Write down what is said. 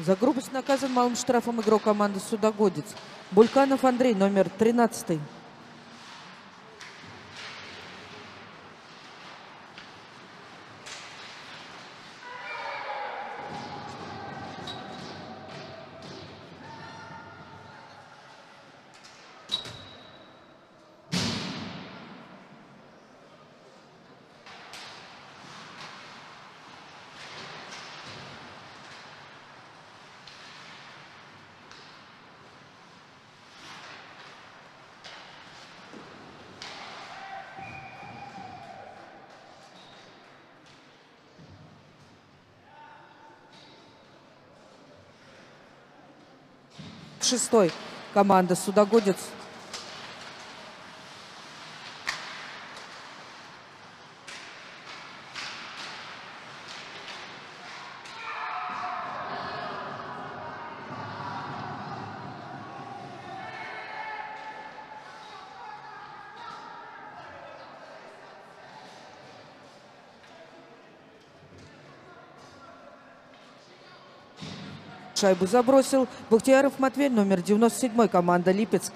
За грубость наказан малым штрафом игрок команды «Судогодец». Бульканов Андрей, номер 13. Шестой. Команда «Судогодец». Шайбу забросил Бухтияров Матвей, номер 97 команда «Липецк».